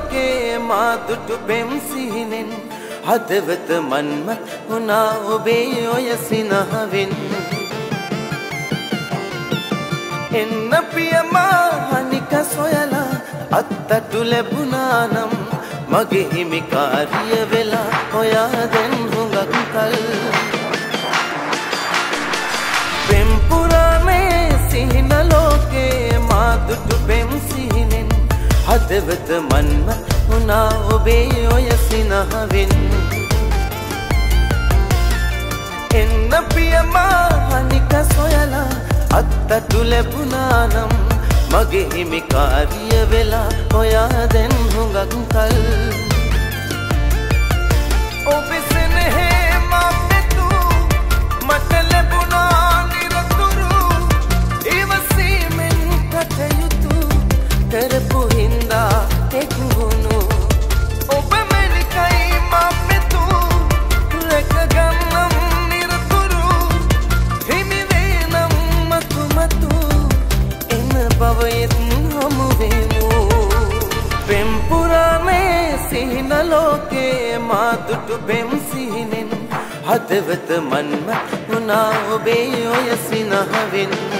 ලෝකේ මා දුටු පෙම් සිහිනෙන් හදවත මන්මත් වුණා ඔබේ ඔය සිනහවෙන්. එන්න පියමා හනික සොයලා අත්තටු ලැබුණා නම් මගේ හිමිකාරිය වෙලා ඔයා දැන් හුඟක් කල් හදවත මන්ම වුණා ඔබේ ඔය සිනහවෙන්. එන්න පියමා හනික සොයලා අත්තටු ලැබුණා නම් මගේ හිමිකාරිය වෙලා ඔයා දැන් හුඟක් කල් සිහින ලෝකේ මා දුටු පෙම් සිහිනෙන් හදවත මන්ම වුණා ඔබේ ඔය සිනහවෙන්.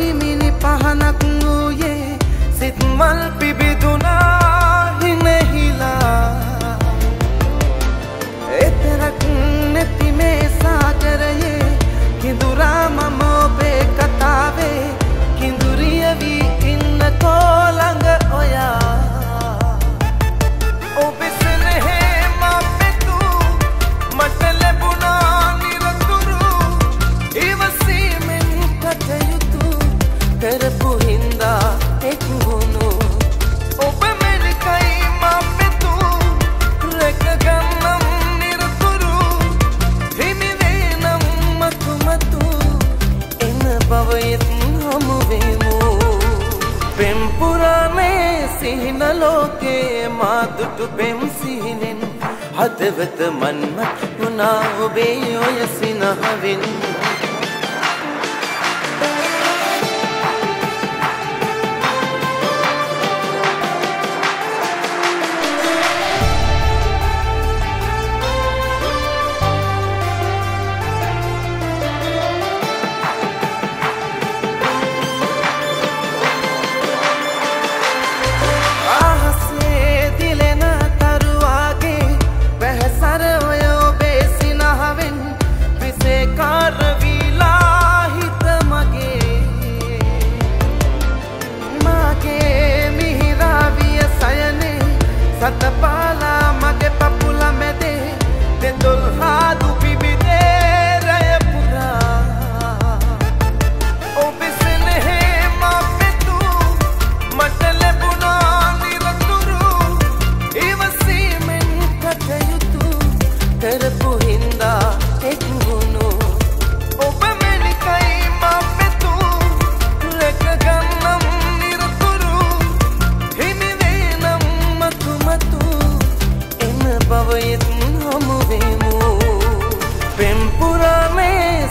time in පෙම්පුරානේ සිහින ලෝකේ මා දුටු පෙම් සිහිනෙන් හදවත මන්මත් වුණා ඔබේ ඔය සිනහවෙන්.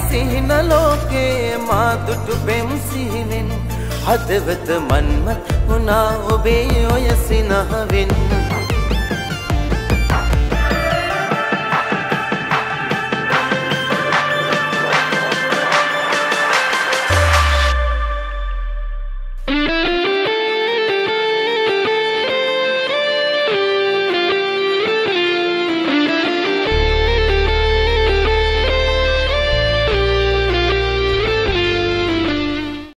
සිහින ලෝකේ මා දුටු පෙම් සිහිනෙන් හදවත මන්මත් වුණා ඔබේ ඔය සිනහවෙන්.